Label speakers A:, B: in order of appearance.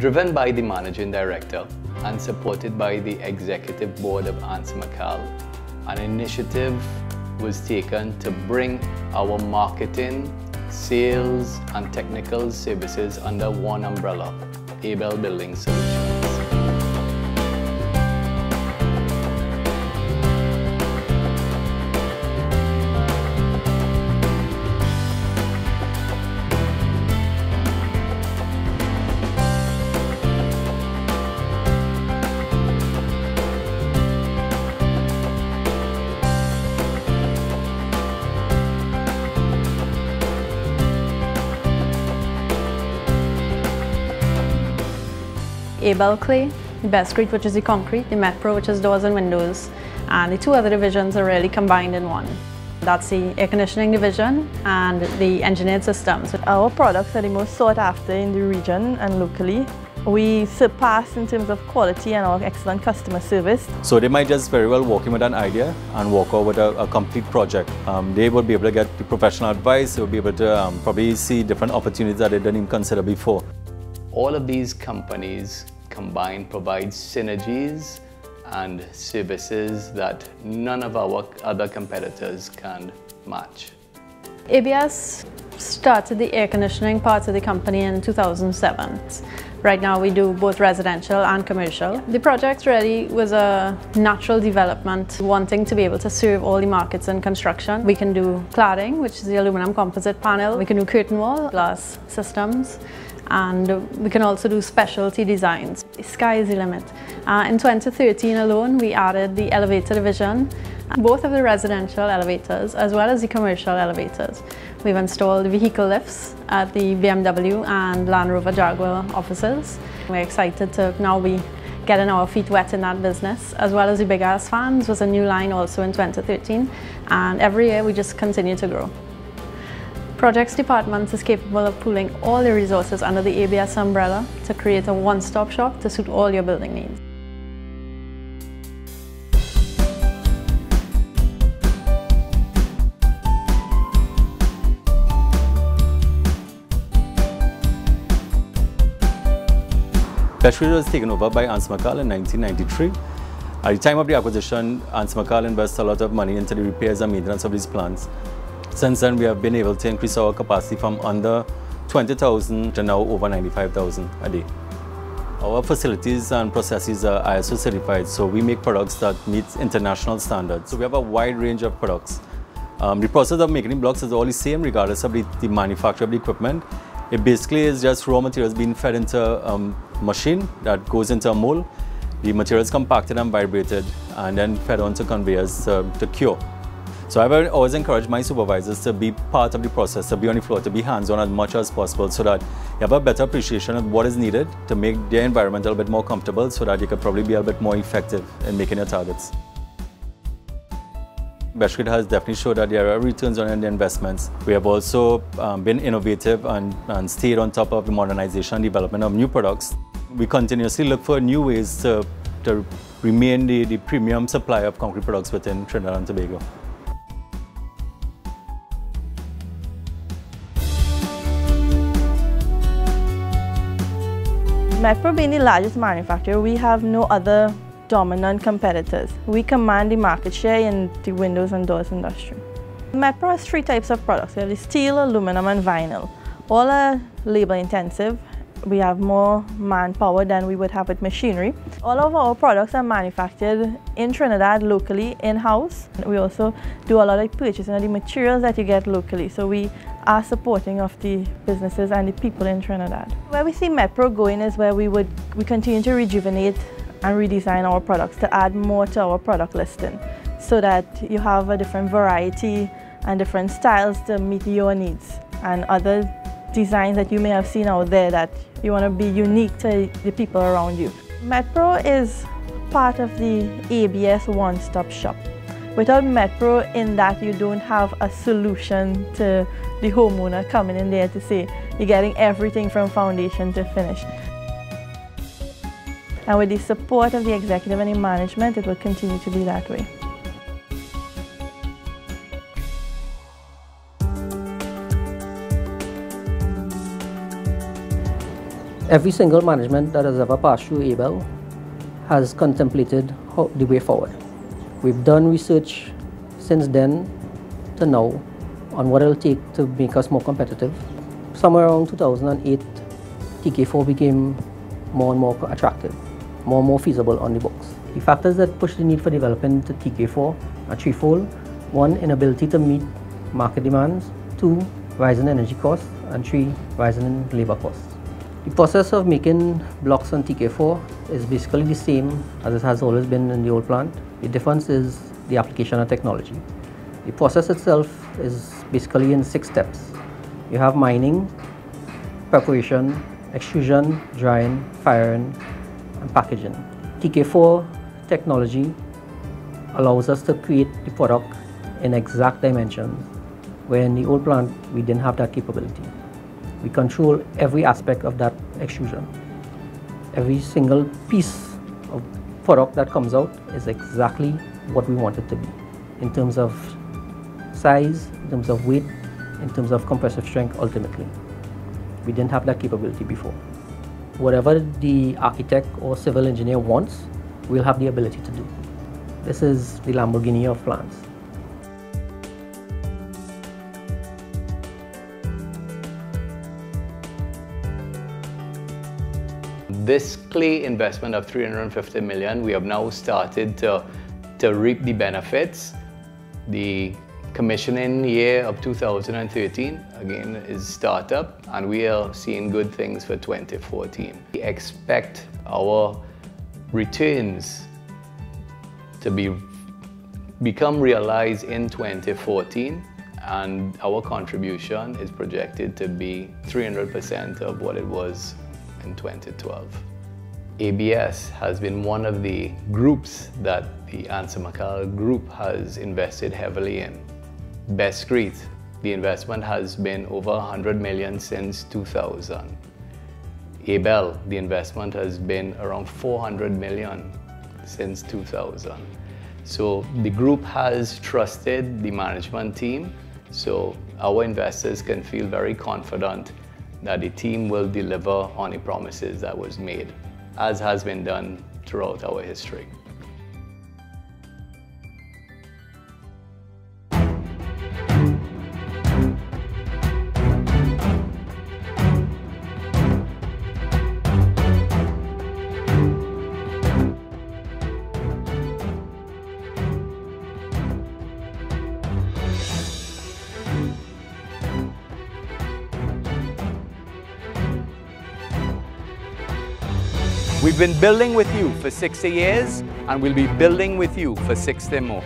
A: Driven by the Managing Director and supported by the Executive Board of ANSA McAL, an initiative was taken to bring our marketing, sales and technical services under one umbrella, Abel Building Solutions.
B: Abel Clay, the Bestcrete which is the concrete, the Metpro which is doors and windows, and the two other divisions are really combined in one. That's the air conditioning division and the engineered systems.
C: Our products are the most sought after in the region and locally. We surpass in terms of quality and our excellent customer service.
D: So they might just very well walk in with an idea and walk out with a, a complete project. Um, they will be able to get the professional advice, they will be able to um, probably see different opportunities that they didn't even consider before.
A: All of these companies combined provides synergies and services that none of our other competitors can match.
B: ABS started the air conditioning part of the company in 2007. Right now we do both residential and commercial. The project really was a natural development, wanting to be able to serve all the markets in construction. We can do cladding, which is the aluminum composite panel. We can do curtain wall, glass systems, and we can also do specialty designs. The sky is the limit. Uh, in 2013 alone, we added the elevator division, both of the residential elevators as well as the commercial elevators. We've installed vehicle lifts at the BMW and Land Rover Jaguar offices. We're excited to now be getting our feet wet in that business, as well as the Big Ass Fans was a new line also in 2013, and every year we just continue to grow. Projects Department is capable of pooling all the resources under the ABS umbrella to create a one-stop shop to suit all your building needs.
D: Bestcrete was taken over by ANSA McAL in 1993. At the time of the acquisition, ANSA McAL invested a lot of money into the repairs and maintenance of these plants. Since then, we have been able to increase our capacity from under 20,000 to now over 95,000 a day. Our facilities and processes are ISO certified, so we make products that meet international standards. So we have a wide range of products. Um, the process of making blocks is all the same regardless of the, the manufacture of the equipment. It basically is just raw materials being fed into a um, machine that goes into a mold. The material is compacted and vibrated and then fed onto conveyors uh, to cure. So I've always encouraged my supervisors to be part of the process, to be on the floor, to be hands-on as much as possible so that you have a better appreciation of what is needed to make their environment a little bit more comfortable so that you could probably be a bit more effective in making your targets. Bestcrete has definitely showed that there are returns on the investments. We have also um, been innovative and, and stayed on top of the modernization and development of new products. We continuously look for new ways to, to remain the, the premium supplier of concrete products within Trinidad and Tobago.
C: Metpro being the largest manufacturer, we have no other dominant competitors. We command the market share in the windows and doors industry. Metpro has three types of products. We have the steel, aluminum and vinyl. All are labor intensive. We have more manpower than we would have with machinery. All of our products are manufactured in Trinidad locally, in-house. We also do a lot of purchasing of the materials that you get locally. So we are supporting of the businesses and the people in Trinidad. Where we see Metpro going is where we would we continue to rejuvenate and redesign our products to add more to our product listing so that you have a different variety and different styles to meet your needs and other designs that you may have seen out there that you want to be unique to the people around you. Metpro is part of the ABS one-stop shop. Without Metpro in that you don't have a solution to the homeowner coming in there to say you're getting everything from foundation to finish. And with the support of the executive and the management, it will continue to be that way.
E: Every single management that has ever passed through ABEL has contemplated how, the way forward. We've done research since then to now on what it'll take to make us more competitive. Somewhere around 2008, TK4 became more and more attractive, more and more feasible on the books. The factors that push the need for development the TK4 are threefold. One, inability to meet market demands. Two, rising energy costs. And three, rising labor costs. The process of making blocks on TK4 is basically the same as it has always been in the old plant. The difference is the application of technology. The process itself is basically in six steps. You have mining, preparation, extrusion, drying, firing, and packaging. TK4 technology allows us to create the product in exact dimensions, where in the old plant we didn't have that capability. We control every aspect of that extrusion. Every single piece of product that comes out is exactly what we want it to be in terms of size, in terms of weight, in terms of compressive strength ultimately. We didn't have that capability before. Whatever the architect or civil engineer wants, we'll have the ability to do. This is the Lamborghini of plants.
A: This clay investment of 350 million, we have now started to, to reap the benefits. The commissioning year of 2013, again, is startup, and we are seeing good things for 2014. We expect our returns to be become realized in 2014 and our contribution is projected to be 300% of what it was in 2012. ABS has been one of the groups that the ANSA McAL group has invested heavily in. Bestcrete, the investment has been over 100 million since 2000. ABEL, the investment has been around 400 million since 2000. So the group has trusted the management team, so our investors can feel very confident that the team will deliver on the promises that was made, as has been done throughout our history. Been building with you for 60 years and we'll be building with you for 60 more.